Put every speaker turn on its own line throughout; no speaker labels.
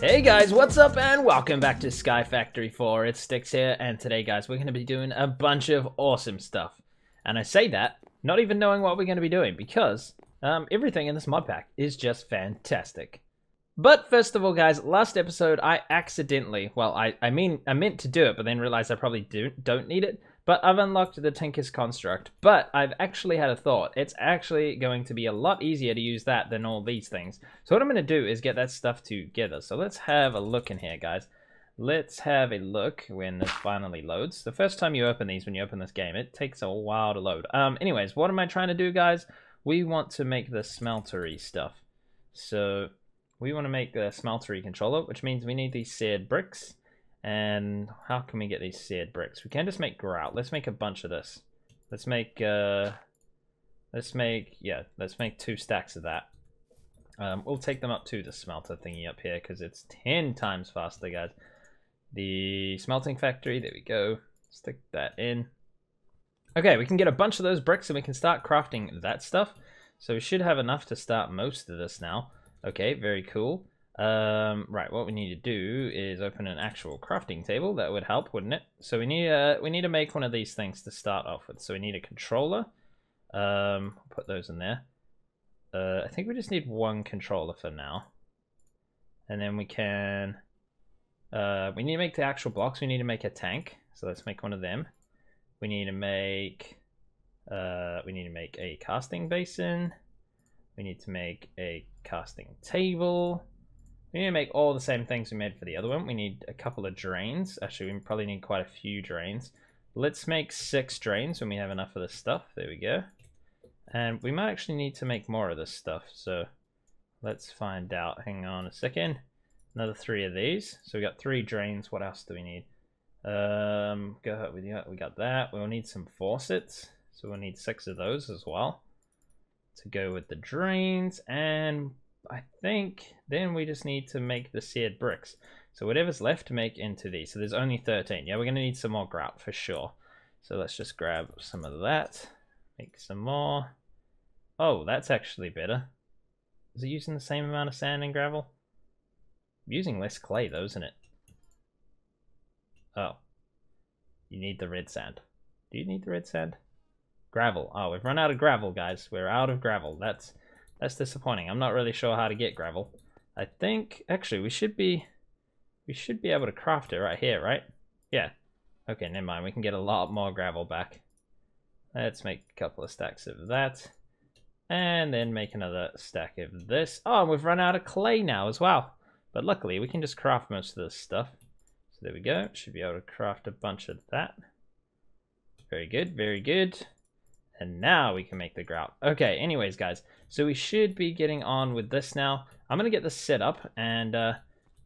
Hey guys, what's up and welcome back to Sky Factory 4. It's Stickz here and today guys we're going to be doing a bunch of awesome stuff. And I say that not even knowing what we're going to be doing because um, everything in this mod pack is just fantastic. But first of all guys, last episode I accidentally, well I, I mean I meant to do it but then realized I probably do, don't need it. But I've unlocked the Tinker's Construct, but I've actually had a thought. It's actually going to be a lot easier to use that than all these things. So what I'm going to do is get that stuff together. So let's have a look in here, guys. Let's have a look when this finally loads. The first time you open these, when you open this game, it takes a while to load. Um, anyways, what am I trying to do, guys? We want to make the smeltery stuff. So we want to make the smeltery controller, which means we need these seared bricks. And how can we get these seared bricks? We can just make grout. Let's make a bunch of this. Let's make, uh, let's make, yeah, let's make two stacks of that. Um, we'll take them up to the smelter thingy up here because it's 10 times faster, guys. The smelting factory, there we go. Stick that in. Okay, we can get a bunch of those bricks and we can start crafting that stuff. So we should have enough to start most of this now. Okay, very cool. Um, right, what we need to do is open an actual crafting table. That would help, wouldn't it? So we need uh, we need to make one of these things to start off with. So we need a controller. Um, put those in there. Uh, I think we just need one controller for now. And then we can... Uh, we need to make the actual blocks. We need to make a tank. So let's make one of them. We need to make... Uh, we need to make a casting basin. We need to make a casting table. We need to make all the same things we made for the other one. We need a couple of drains. Actually, we probably need quite a few drains. Let's make six drains when we have enough of this stuff. There we go. And we might actually need to make more of this stuff. So let's find out. Hang on a second. Another three of these. So we got three drains. What else do we need? Um, go we got we got that. We'll need some faucets. So we'll need six of those as well to go with the drains and I think then we just need to make the seared bricks. So whatever's left to make into these. So there's only 13. Yeah, we're going to need some more grout for sure. So let's just grab some of that. Make some more. Oh, that's actually better. Is it using the same amount of sand and gravel? I'm using less clay though, isn't it? Oh. You need the red sand. Do you need the red sand? Gravel. Oh, we've run out of gravel, guys. We're out of gravel. That's that's disappointing. I'm not really sure how to get gravel. I think, actually, we should be, we should be able to craft it right here, right? Yeah. Okay, never mind. We can get a lot more gravel back. Let's make a couple of stacks of that. And then make another stack of this. Oh, and we've run out of clay now as well. But luckily, we can just craft most of this stuff. So there we go. Should be able to craft a bunch of that. Very good, very good. And now we can make the grout. Okay, anyways, guys. So we should be getting on with this now. I'm going to get this set up and uh,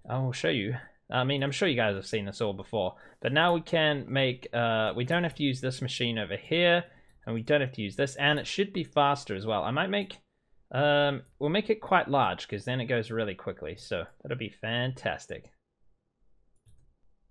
I will show you. I mean, I'm sure you guys have seen this all before. But now we can make, uh, we don't have to use this machine over here. And we don't have to use this. And it should be faster as well. I might make, um, we'll make it quite large because then it goes really quickly. So that'll be fantastic.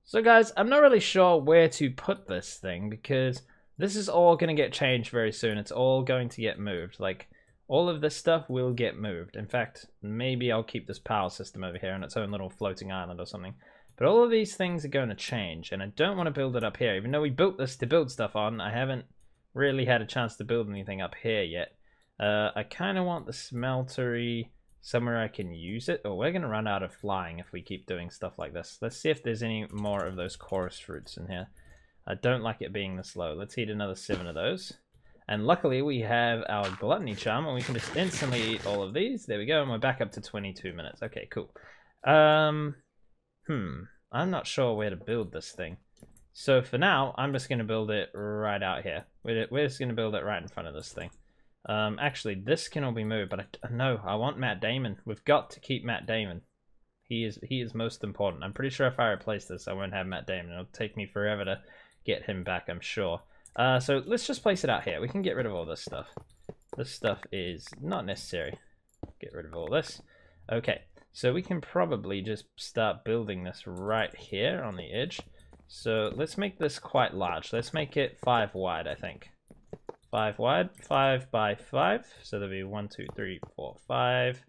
So guys, I'm not really sure where to put this thing because this is all going to get changed very soon. It's all going to get moved. Like, all of this stuff will get moved. In fact, maybe I'll keep this power system over here on its own little floating island or something. But all of these things are going to change, and I don't want to build it up here. Even though we built this to build stuff on, I haven't really had a chance to build anything up here yet. Uh, I kind of want the smeltery somewhere I can use it. Oh, we're going to run out of flying if we keep doing stuff like this. Let's see if there's any more of those chorus fruits in here. I don't like it being this low. Let's eat another seven of those. And luckily we have our gluttony charm and we can just instantly eat all of these. There we go, and we're back up to 22 minutes. Okay, cool. Um, hmm, I'm not sure where to build this thing. So for now, I'm just going to build it right out here. We're, just going to build it right in front of this thing. Um, actually, this can all be moved, but I, no, I want Matt Damon. We've got to keep Matt Damon. He is he is most important. I'm pretty sure if I replace this, I won't have Matt Damon. It'll take me forever to get him back, I'm sure. Uh, so let's just place it out here. We can get rid of all this stuff. This stuff is not necessary. Get rid of all this. Okay, so we can probably just start building this right here on the edge. So let's make this quite large. Let's make it five wide, I think. Five wide, five by five. So there'll be one, two, three, four, five.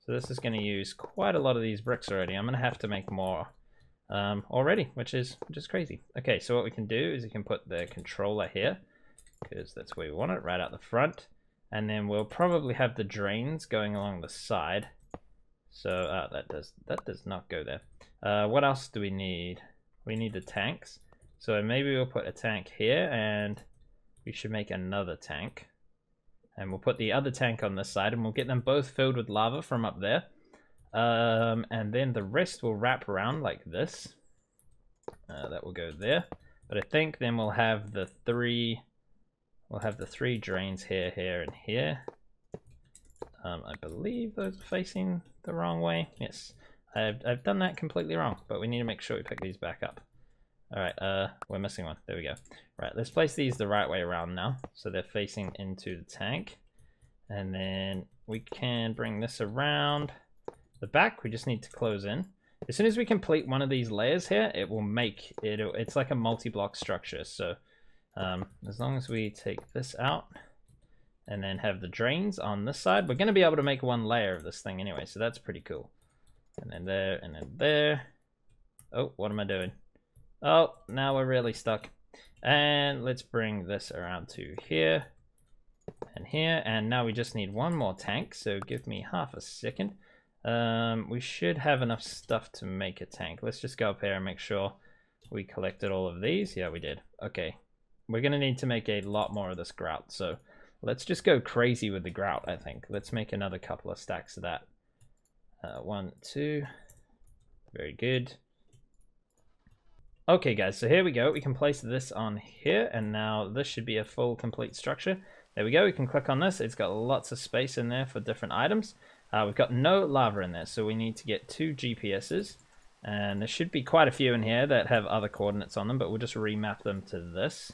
So this is going to use quite a lot of these bricks already. I'm going to have to make more um, already, which is which is crazy. Okay, so what we can do is we can put the controller here because that's where we want it, right out the front. And then we'll probably have the drains going along the side. So uh, that does that does not go there. Uh, what else do we need? We need the tanks. So maybe we'll put a tank here and we should make another tank. And we'll put the other tank on this side and we'll get them both filled with lava from up there. Um, and then the rest will wrap around like this. Uh, that will go there. But I think then we'll have the three, we'll have the three drains here, here, and here. Um, I believe those are facing the wrong way. Yes, I've, I've done that completely wrong, but we need to make sure we pick these back up. All right, uh, we're missing one. There we go. Right, let's place these the right way around now. So they're facing into the tank. And then we can bring this around the back. We just need to close in. As soon as we complete one of these layers here, it will make it, it's like a multi-block structure. So um, as long as we take this out and then have the drains on this side, we're going to be able to make one layer of this thing anyway. So that's pretty cool. And then there, and then there. Oh, what am I doing? Oh, now we're really stuck. And let's bring this around to here and here. And now we just need one more tank. So give me half a second. Um, we should have enough stuff to make a tank. Let's just go up here and make sure we collected all of these. Yeah, we did. Okay. We're going to need to make a lot more of this grout. So let's just go crazy with the grout, I think. Let's make another couple of stacks of that. Uh, one, two. Very good. Okay guys, so here we go. We can place this on here and now this should be a full complete structure. There we go, we can click on this. It's got lots of space in there for different items. Uh, we've got no lava in there, so we need to get two GPSs. And there should be quite a few in here that have other coordinates on them, but we'll just remap them to this.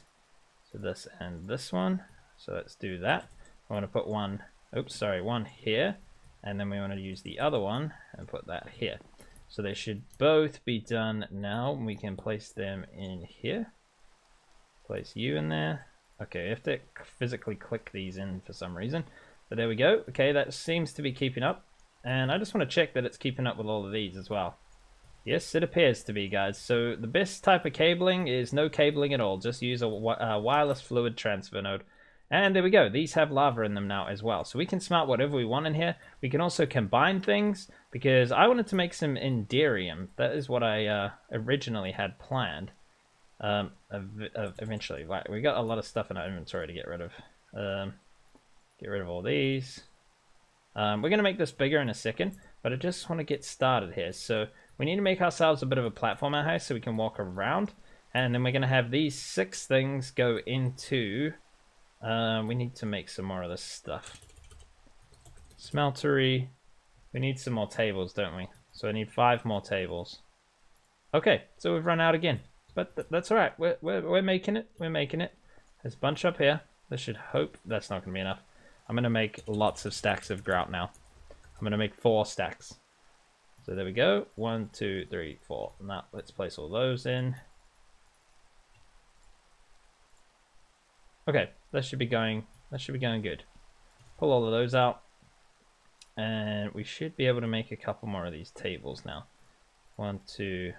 So this and this one. So let's do that. I want to put one, oops, sorry, one here. And then we want to use the other one and put that here. So they should both be done now. We can place them in here. Place you in there. Okay, I have to physically click these in for some reason. But there we go. Okay, that seems to be keeping up. And I just want to check that it's keeping up with all of these as well. Yes, it appears to be, guys. So the best type of cabling is no cabling at all. Just use a, a wireless fluid transfer node. And there we go. These have lava in them now as well. So we can smelt whatever we want in here. We can also combine things because I wanted to make some Enderium. That is what I uh, originally had planned. Um, eventually, like we got a lot of stuff in our inventory to get rid of. Um, get rid of all these. Um, we're going to make this bigger in a second, but I just want to get started here. So we need to make ourselves a bit of a platform out here so we can walk around. And then we're going to have these six things go into um, we need to make some more of this stuff. Smeltery. We need some more tables, don't we? So I need five more tables. Okay, so we've run out again. But th that's alright. We're, we're, we're making it. We're making it. There's a bunch up here. This should hope... That's not going to be enough. I'm going to make lots of stacks of grout now. I'm going to make four stacks. So there we go. One, two, three, four. Now let's place all those in. Okay, that should be going that should be going good. Pull all of those out. And we should be able to make a couple more of these tables now. One, two.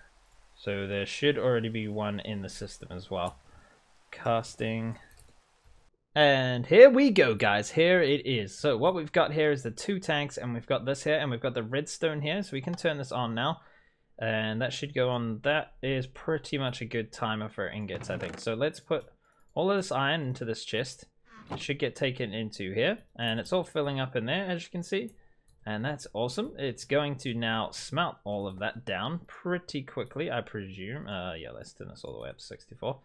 So there should already be one in the system as well. Casting. And here we go, guys. Here it is. So what we've got here is the two tanks, and we've got this here, and we've got the redstone here. So we can turn this on now. And that should go on. That is pretty much a good timer for ingots, I think. So let's put all of this iron into this chest. It should get taken into here. And it's all filling up in there, as you can see. And that's awesome. It's going to now smelt all of that down pretty quickly, I presume. Uh, yeah, let's turn this all the way up to 64.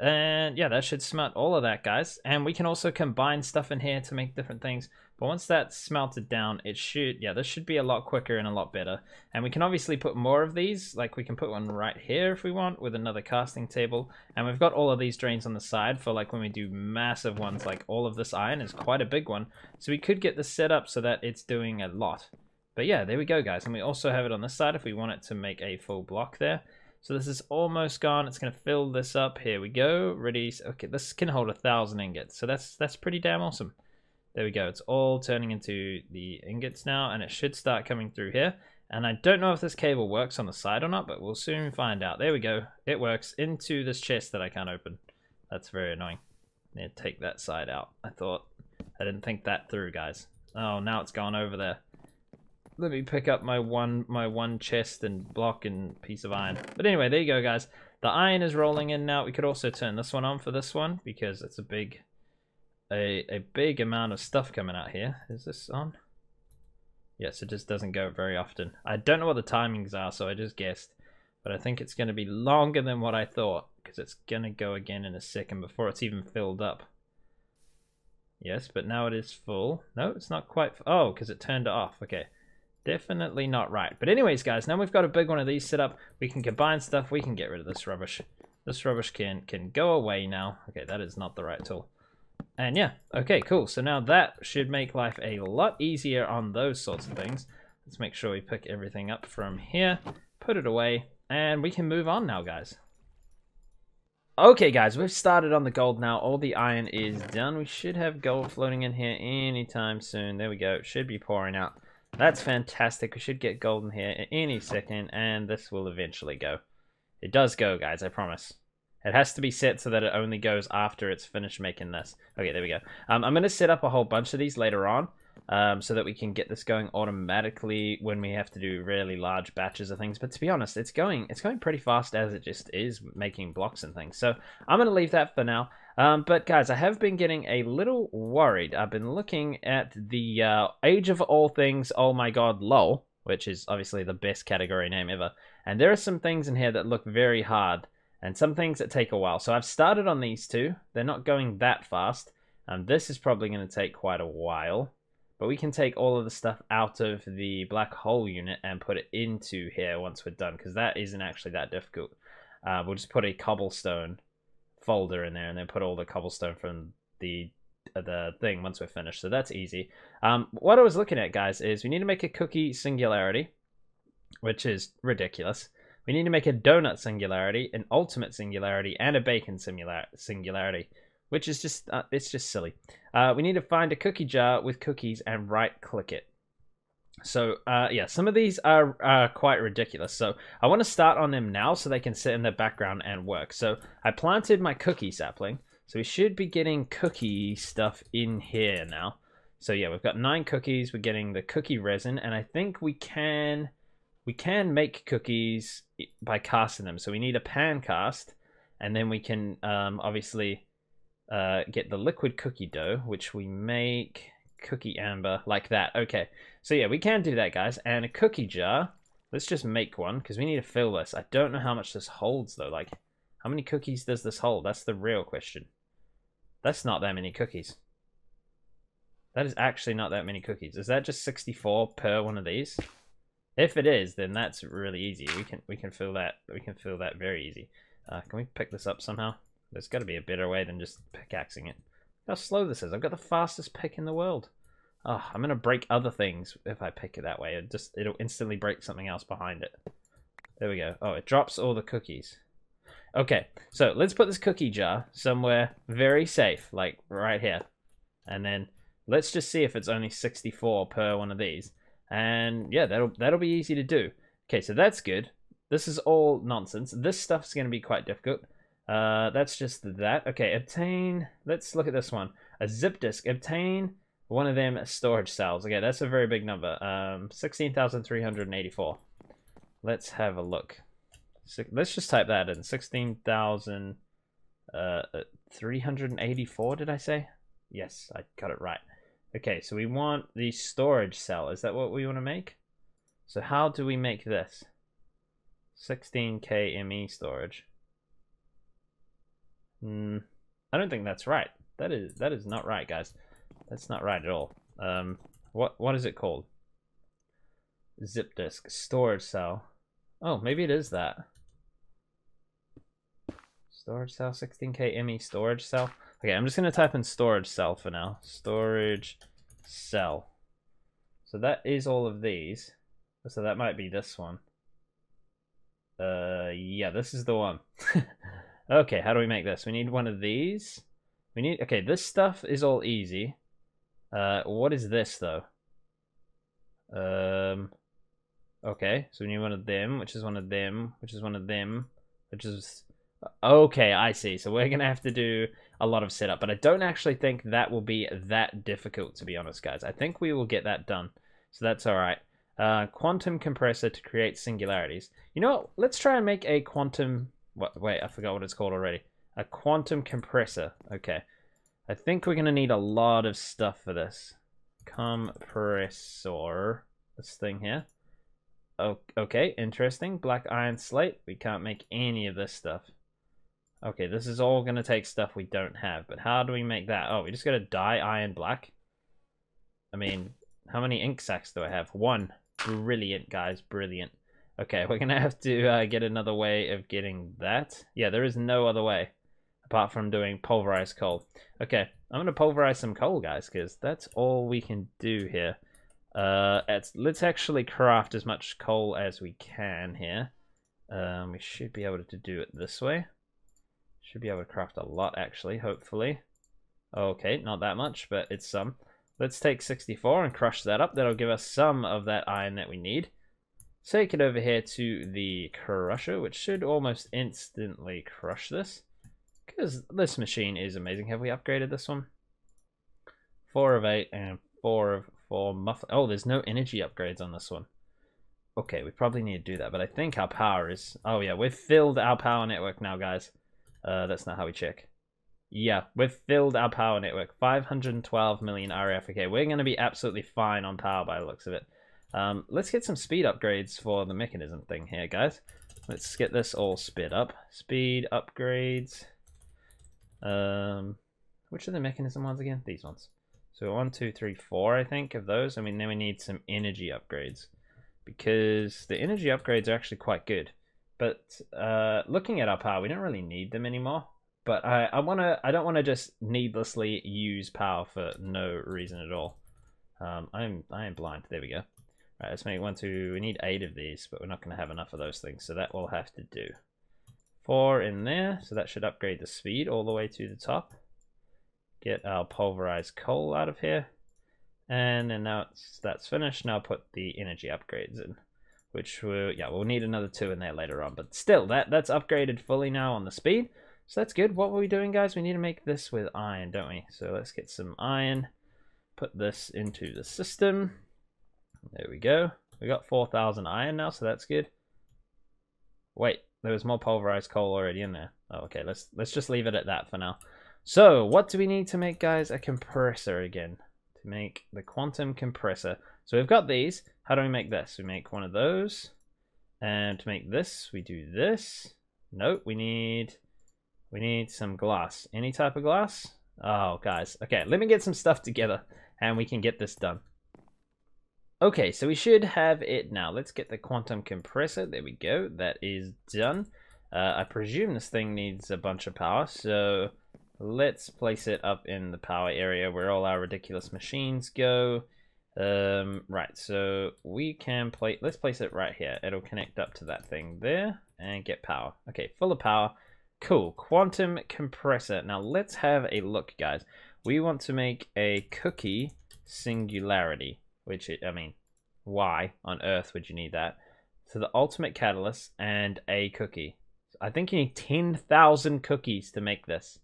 And yeah, that should smelt all of that, guys. And we can also combine stuff in here to make different things. But once that's smelted down, it should, yeah, this should be a lot quicker and a lot better. And we can obviously put more of these, like we can put one right here if we want with another casting table. And we've got all of these drains on the side for like when we do massive ones, like all of this iron is quite a big one. So we could get this set up so that it's doing a lot. But yeah, there we go, guys. And we also have it on this side if we want it to make a full block there. So this is almost gone. It's going to fill this up. Here we go. Ready. Okay, this can hold a thousand ingots. So that's that's pretty damn awesome. There we go. It's all turning into the ingots now, and it should start coming through here. And I don't know if this cable works on the side or not, but we'll soon find out. There we go. It works into this chest that I can't open. That's very annoying. Yeah, take that side out. I thought I didn't think that through, guys. Oh, now it's gone over there. Let me pick up my one my one chest and block and piece of iron. But anyway, there you go, guys. The iron is rolling in now. We could also turn this one on for this one because it's a big a a big amount of stuff coming out here. Is this on? Yes, it just doesn't go very often. I don't know what the timings are, so I just guessed. But I think it's going to be longer than what I thought because it's going to go again in a second before it's even filled up. Yes, but now it is full. No, it's not quite. Oh, because it turned off. Okay. Definitely not right. But anyways, guys, now we've got a big one of these set up. We can combine stuff. We can get rid of this rubbish. This rubbish can, can go away now. Okay, that is not the right tool. And yeah, okay, cool. So now that should make life a lot easier on those sorts of things. Let's make sure we pick everything up from here, put it away, and we can move on now, guys. Okay, guys, we've started on the gold now. All the iron is done. We should have gold floating in here anytime soon. There we go. It should be pouring out. That's fantastic. We should get golden here any second, and this will eventually go. It does go, guys, I promise. It has to be set so that it only goes after it's finished making this. Okay, there we go. Um, I'm going to set up a whole bunch of these later on um, so that we can get this going automatically when we have to do really large batches of things. But to be honest, it's going it's going pretty fast as it just is making blocks and things. So I'm going to leave that for now. Um, but guys, I have been getting a little worried. I've been looking at the uh, Age of All Things, Oh My God, LOL, which is obviously the best category name ever. And there are some things in here that look very hard and some things that take a while. So I've started on these two. They're not going that fast. And this is probably going to take quite a while. But we can take all of the stuff out of the black hole unit and put it into here once we're done, because that isn't actually that difficult. Uh, we'll just put a cobblestone folder in there and then put all the cobblestone from the uh, the thing once we're finished. So that's easy. Um, what I was looking at, guys, is we need to make a cookie singularity, which is ridiculous. We need to make a donut singularity, an ultimate singularity, and a bacon singularity which is just uh, it's just silly. Uh, we need to find a cookie jar with cookies and right click it. So uh, yeah, some of these are uh, quite ridiculous. So I want to start on them now so they can sit in the background and work. So I planted my cookie sapling. So we should be getting cookie stuff in here now. So yeah, we've got nine cookies. We're getting the cookie resin, and I think we can we can make cookies by casting them. So we need a pan cast, and then we can um, obviously uh, get the liquid cookie dough, which we make cookie amber like that. Okay, so yeah, we can do that, guys. And a cookie jar. Let's just make one because we need to fill this. I don't know how much this holds though. Like, how many cookies does this hold? That's the real question. That's not that many cookies. That is actually not that many cookies. Is that just 64 per one of these? If it is, then that's really easy. We can we can fill that we can fill that very easy. Uh, can we pick this up somehow? There's got to be a better way than just pickaxing it. How slow this is. I've got the fastest pick in the world. Oh, I'm to break other things if I pick it that way. It just, it'll instantly break something else behind it. There we go. Oh, it drops all the cookies. Okay, so let's put this cookie jar somewhere very safe, like right here. And then let's just see if it's only 64 per one of these. And yeah, that'll that'll be easy to do. Okay, so that's good. This is all nonsense. This stuff's to be quite difficult. Uh, that's just that. Okay, obtain. Let's look at this one. A zip disk. Obtain one of them storage cells. Okay, that's a very big number. Um, 16,384. Let's have a look. So, let's just type that in. 16,384, uh, did I say? Yes, I got it right. Okay, so we want the storage cell. Is that what we want to make? So how do we make this? 16k ME storage. Mm, I don't think that's right. That is that is not right, guys. That's not right at all. Um, what what is it called? Zip disk storage cell. Oh, maybe it is that. Storage cell, 16k ME storage cell. Okay, I'm just gonna type in storage cell for now. Storage cell. So that is all of these. So that might be this one. Uh, yeah, this is the one. Okay, how do we make this? We need one of these. We need, okay, this stuff is all easy. Uh, what is this though? Um, okay, so we need one of them, which is one of them, which is one of them, which is okay. I see. So we're gonna have to do a lot of setup, but I don't actually think that will be that difficult, to be honest, guys. I think we will get that done, so that's all right. Uh, quantum compressor to create singularities. You know what? Let's try and make a quantum. What? Wait, I forgot what it's called already. A quantum compressor. Okay. I think we're gonna need a lot of stuff for this compressor. This thing here. Oh, okay, interesting. Black iron slate. We can't make any of this stuff. Okay, this is all going to take stuff we don't have. But how do we make that? Oh, we just got to dye iron black. I mean, how many ink sacks do I have? One. Brilliant, guys. Brilliant. Okay, we're going to have to uh, get another way of getting that. Yeah, there is no other way apart from doing pulverized coal. Okay, I'm going to pulverize some coal, guys, because that's all we can do here. Uh, let's actually craft as much coal as we can here. Um, we should be able to do it this way. Should be able to craft a lot, actually, hopefully. Okay, not that much, but it's some. Let's take 64 and crush that up. That'll give us some of that iron that we need. Take it over here to the crusher, which should almost instantly crush this. Because this machine is amazing. Have we upgraded this one? Four of eight and four of four muff. Oh, there's no energy upgrades on this one. Okay, we probably need to do that, but I think our power is... Oh yeah, we've filled our power network now, guys. Uh, that's not how we check. Yeah, we've filled our power network. 512 million RF. Okay, we're going to be absolutely fine on power by the looks of it. Um, let's get some speed upgrades for the Mekanism thing here, guys. Let's get this all sped up. Speed upgrades. Um, which are the Mekanism ones again? These ones. So one, two, three, four, I think, of those. I mean, then we need some energy upgrades. Because the energy upgrades are actually quite good. But uh, looking at our power, we don't really need them anymore. But I, I wanna I don't wanna just needlessly use power for no reason at all. Um, I'm I am blind. There we go. Right, let's make one, two. We need eight of these, but we're not gonna have enough of those things, so that will have to do. Four in there, so that should upgrade the speed all the way to the top. Get our pulverized coal out of here. And then now that's finished, now put the energy upgrades in. Which, will, yeah, we'll need another two in there later on. But still, that that's upgraded fully now on the speed. So that's good. What were we doing, guys? We need to make this with iron, don't we? So let's get some iron. Put this into the system. There we go. We got 4,000 iron now, so that's good. Wait, there was more pulverized coal already in there. Oh, okay, let's let's just leave it at that for now. So, what do we need to make, guys? A compressor again. To make the quantum compressor. So we've got these. How do we make this? We make one of those. And to make this, we do this. Nope, we need we need some glass. Any type of glass? Oh, guys. Okay, let me get some stuff together and we can get this done. Okay, so we should have it now. Let's get the quantum compressor. There we go. That is done. Uh, I presume this thing needs a bunch of power, so let's place it up in the power area where all our ridiculous machines go. Um, right, so we can play, let's place it right here. It'll connect up to that thing there and get power. Okay, full of power. Cool, quantum compressor. Now let's have a look, guys. We want to make a cookie singularity which, it, I mean, why on earth would you need that? So the ultimate catalyst and a cookie. I think you need 10,000 cookies to make this.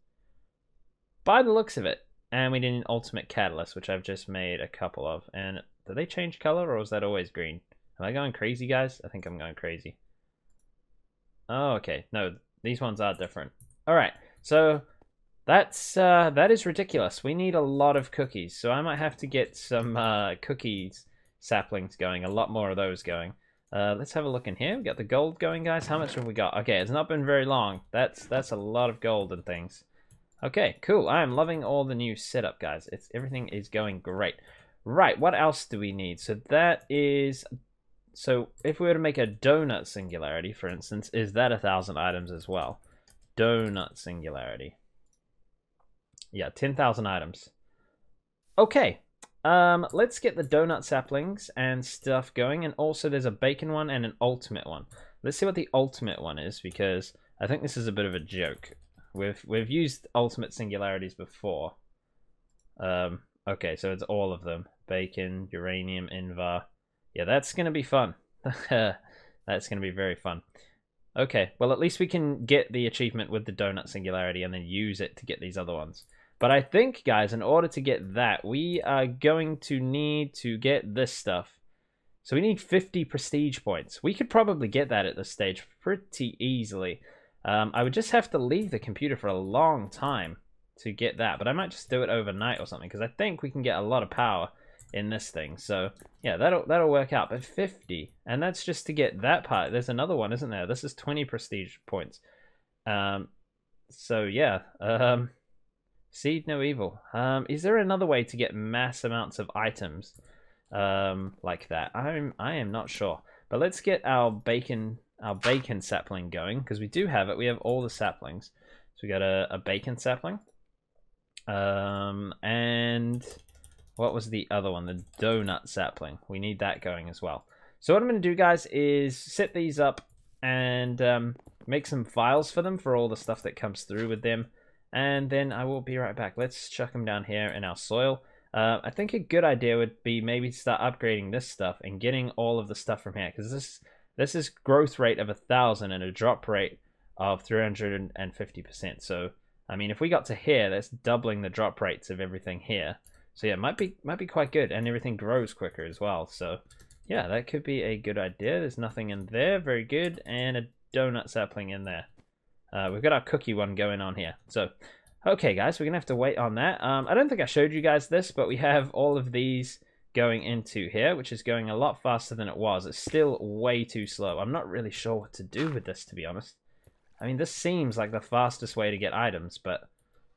By the looks of it. And we need an ultimate catalyst, which I've just made a couple of. And do they change color or was that always green? Am I going crazy, guys? I think I'm going crazy. Oh, okay. No, these ones are different. All right. So that's uh, that is ridiculous. We need a lot of cookies, so I might have to get some uh, cookies saplings going. A lot more of those going. Uh, let's have a look in here. We got the gold going, guys. How much have we got? Okay, it's not been very long. That's that's a lot of gold and things. Okay, cool. I am loving all the new setup, guys. It's everything is going great. Right, what else do we need? So that is so if we were to make a donut singularity, for instance, is that a thousand items as well? Donut singularity. Yeah, 10,000 items. Okay, um, let's get the donut saplings and stuff going. And also there's a bacon one and an ultimate one. Let's see what the ultimate one is because I think this is a bit of a joke. We've we've used ultimate singularities before. Um, Okay, so it's all of them. Bacon, uranium, invar. Yeah, that's going to be fun. that's going to be very fun. Okay, well at least we can get the achievement with the donut singularity and then use it to get these other ones. But I think, guys, in order to get that, we are going to need to get this stuff. So we need 50 prestige points. We could probably get that at this stage pretty easily. Um, I would just have to leave the computer for a long time to get that. But I might just do it overnight or something because I think we can get a lot of power in this thing. So yeah, that'll that'll work out. But 50, and that's just to get that part. There's another one, isn't there? This is 20 prestige points. Um, so yeah, um, seed no evil. Um, is there another way to get mass amounts of items, um, like that? I'm I am not sure. But let's get our bacon our bacon sapling going because we do have it. We have all the saplings. So we got a, a bacon sapling. Um, and what was the other one? The donut sapling. We need that going as well. So what I'm going to do, guys, is set these up and um, make some files for them for all the stuff that comes through with them. And then I will be right back. Let's chuck them down here in our soil. Uh, I think a good idea would be maybe start upgrading this stuff and getting all of the stuff from here. Because this, this is growth rate of a 1,000 and a drop rate of 350%. So I mean, if we got to here, that's doubling the drop rates of everything here. So yeah, it might be might be quite good, and everything grows quicker as well. So yeah, that could be a good idea. There's nothing in there, very good, and a donut sapling in there. Uh, we've got our cookie one going on here. So okay, guys, we're gonna have to wait on that. Um, I don't think I showed you guys this, but we have all of these going into here, which is going a lot faster than it was. It's still way too slow. I'm not really sure what to do with this, to be honest. I mean, this seems like the fastest way to get items, but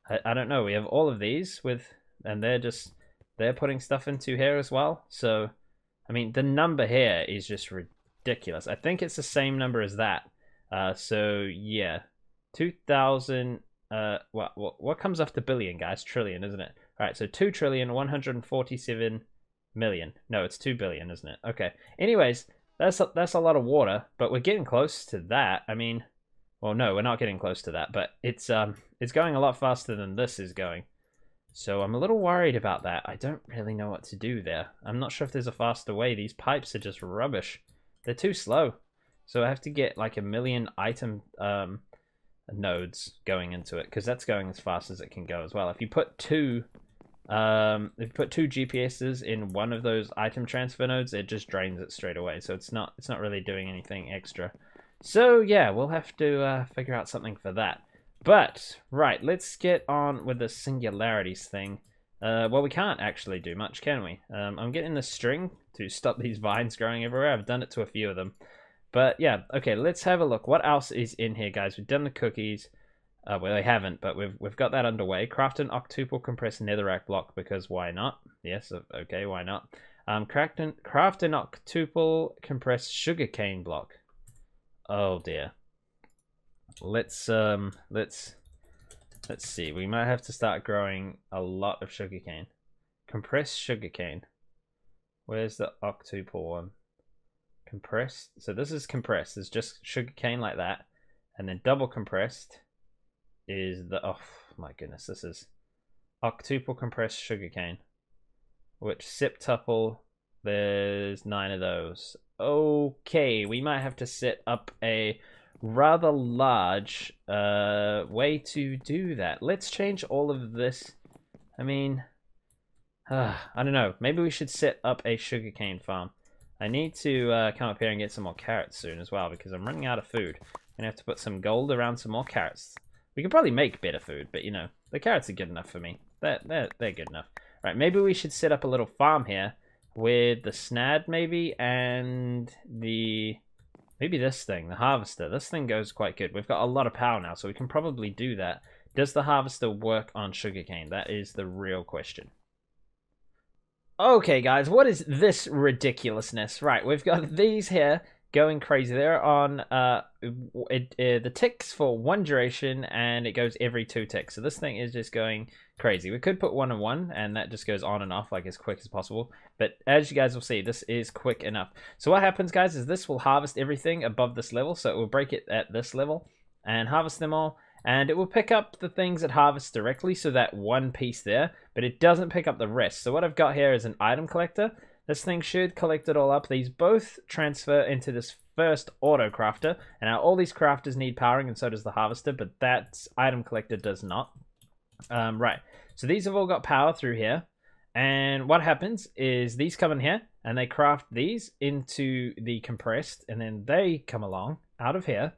I, I don't know. We have all of these with, and they're just, they're putting stuff into here as well. So, I mean, the number here is just ridiculous. I think it's the same number as that. Uh, so yeah, 2000, uh, what, what, what comes after billion, guys? Trillion, isn't it? All right, so 2 trillion, 147 million. No, it's 2 billion, isn't it? Okay. Anyways, that's a, that's a lot of water, but we're getting close to that. I mean, well, no, we're not getting close to that, but it's um it's going a lot faster than this is going. So I'm a little worried about that. I don't really know what to do there. I'm not sure if there's a faster way. These pipes are just rubbish. They're too slow. So I have to get like a million item um, nodes going into it because that's going as fast as it can go as well. If you put two um, if you put two GPSs in one of those item transfer nodes, it just drains it straight away. So it's not it's not really doing anything extra. So yeah, we'll have to uh, figure out something for that. But, right, let's get on with the singularities thing. Uh, well, we can't actually do much, can we? Um, I'm getting the string to stop these vines growing everywhere. I've done it to a few of them. But yeah, okay, let's have a look. What else is in here, guys? We've done the cookies. Uh, well, I haven't, but we've we've got that underway. Craft an octuple compressed netherrack block because why not? Yes, okay, why not? Um, craft an, craft an octuple compressed sugarcane block. Oh dear. Let's um let's let's see. We might have to start growing a lot of sugarcane. Compressed sugarcane. Where's the octuple one? Compressed. So this is compressed. It's just sugarcane like that. And then double compressed is the oh my goodness, this is octuple compressed sugarcane. Which septuple there's nine of those. Okay, we might have to set up a rather large uh, way to do that. Let's change all of this. I mean, uh, I don't know. Maybe we should set up a sugarcane farm. I need to uh, come up here and get some more carrots soon as well because I'm running out of food. I'm going to have to put some gold around some more carrots. We could probably make better food, but you know, the carrots are good enough for me. They're, they're, they're good enough. Right, maybe we should set up a little farm here with the snad maybe and the maybe this thing the harvester. This thing goes quite good. We've got a lot of power now so we can probably do that. Does the harvester work on sugarcane? That is the real question. Okay guys what is this ridiculousness? Right we've got these here going crazy. They're on uh, it, uh, the ticks for one duration, and it goes every two ticks. So this thing is just going crazy. We could put one and one, and that just goes on and off like as quick as possible. But as you guys will see, this is quick enough. So what happens, guys, is this will harvest everything above this level. So it will break it at this level and harvest them all. and it will pick up the things it harvests directly, so that one piece there, but it doesn't pick up the rest. So what I've got here is an item collector. This thing should collect it all up. These both transfer into this first auto crafter, and now all these crafters need powering, and so does the harvester, but that item collector does not. Um, right, so these have all got power through here, and what happens is these come in here, and they craft these into the compressed, and then they come along out of here,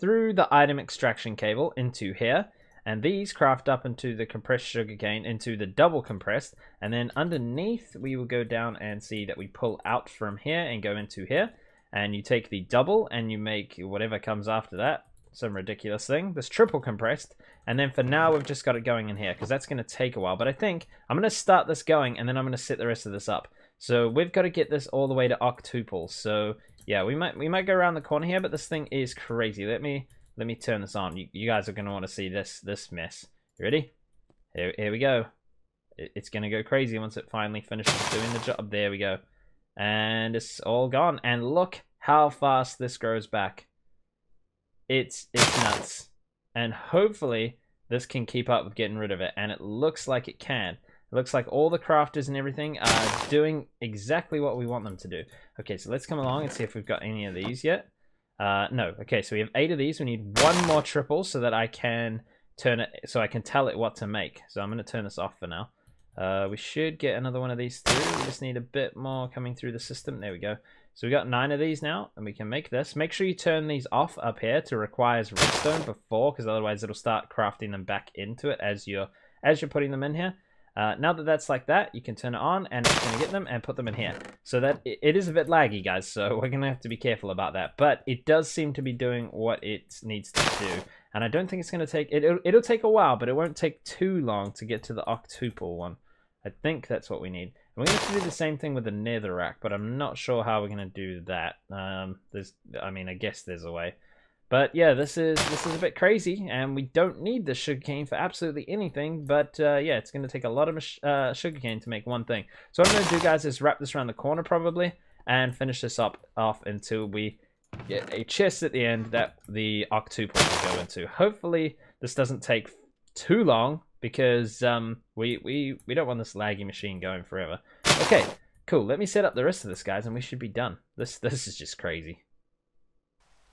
through the item extraction cable into here, and these craft up into the compressed sugarcane into the double compressed, and then underneath we will go down and see that we pull out from here and go into here, and you take the double and you make whatever comes after that, some ridiculous thing, this triple compressed, and then for now we've just got it going in here, because that's going to take a while, but I think I'm going to start this going, and then I'm going to set the rest of this up. So we've got to get this all the way to octuple, so yeah, we might we might go around the corner here, but this thing is crazy. Let me let me turn this on. You, you guys are going to want to see this this mess. You ready? Here, here we go. It, it's going to go crazy once it finally finishes doing the job. There we go. And it's all gone. And look how fast this grows back. It's it's nuts. And hopefully this can keep up with getting rid of it. And it looks like it can. It looks like all the crafters and everything are doing exactly what we want them to do. Okay, so let's come along and see if we've got any of these yet. Uh, no. Okay, so we have eight of these. We need one more triple so that I can turn it, so I can tell it what to make. So I'm going to turn this off for now. Uh, we should get another one of these through. We just need a bit more coming through the system. There we go. So we got nine of these now, and we can make this. Make sure you turn these off up here to requires redstone before, because otherwise it'll start crafting them back into it as you're as you're putting them in here. Uh, now that that's like that, you can turn it on and it's going to get them and put them in here. So that it is a bit laggy, guys, so we're going to have to be careful about that. But it does seem to be doing what it needs to do. And I don't think it's going to take, it, it'll, it'll take a while, but it won't take too long to get to the octuple one. I think that's what we need. And we're going to have to do the same thing with the netherrack, but I'm not sure how we're going to do that. Um, there's, I mean, I guess there's a way. But yeah, this is this is a bit crazy, and we don't need the sugarcane for absolutely anything. But uh, yeah, it's going to take a lot of uh, sugarcane to make one thing. So what I'm going to do, guys, is wrap this around the corner probably, and finish this up off until we get a chest at the end that the octuple will go into. Hopefully, this doesn't take too long because um, we we we don't want this laggy machine going forever. Okay, cool. Let me set up the rest of this, guys, and we should be done. This this is just crazy.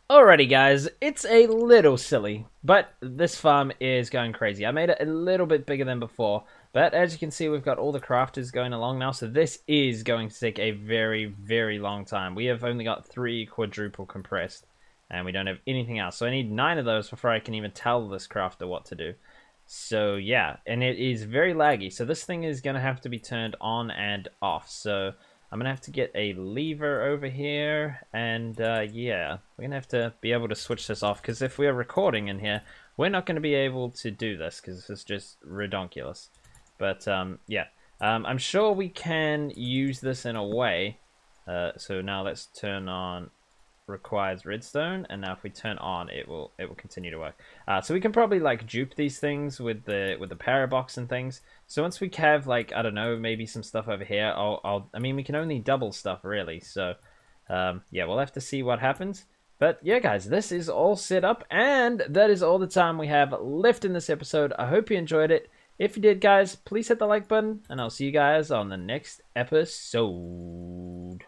Alrighty guys, it's a little silly, but this farm is going crazy. I made it a little bit bigger than before, but as you can see we've got all the crafters going along now, so this is going to take a very, very long time. We have only got three quadruple compressed, and we don't have anything else. So I need nine of those before I can even tell this crafter what to do. So yeah, and it is very laggy, so this thing is going to have to be turned on and off. So I'm to have to get a lever over here, and uh, yeah, we're to have to be able to switch this off, because if we are recording in here, we're not to be able to do this, because this is just redonkulous. But um, yeah, um, I'm sure we can use this in a way. Uh, so now let's turn on requires redstone and now if we turn on it will it will continue to work. Uh, so we can probably like dupe these things with the with the power box and things. So once we have like I don't know maybe some stuff over here I'll, I'll I mean we can only double stuff really. So um, yeah we'll have to see what happens. But yeah guys this is all set up and that is all the time we have left in this episode. I hope you enjoyed it. If you did guys please hit the like button and I'll see you guys on the next episode